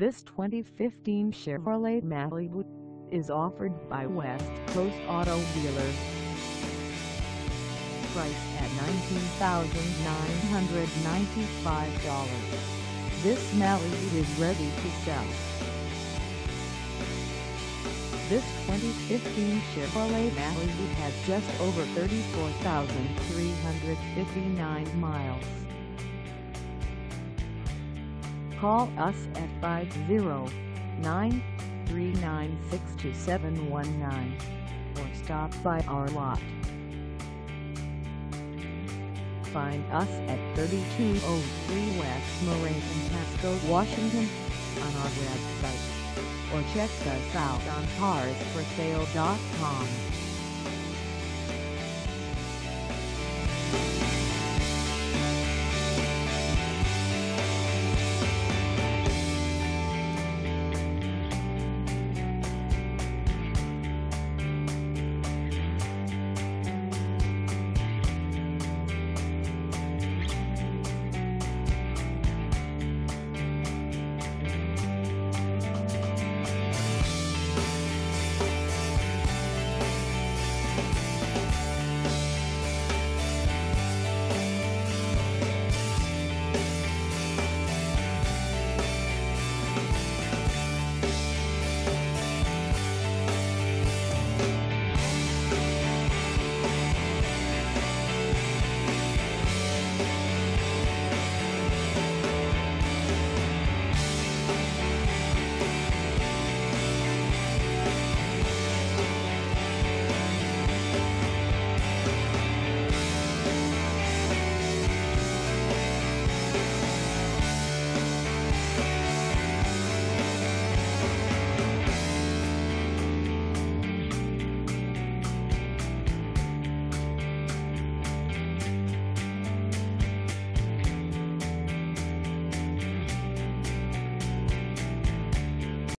This 2015 Chevrolet Malibu is offered by West Coast Auto Dealers. Price at $19,995. This Malibu is ready to sell. This 2015 Chevrolet Malibu has just over 34,359 miles. Call us at 509-396-2719 or stop by our lot. Find us at 3203 West Marie in Pasco, Washington on our website or check us out on carsforsale.com.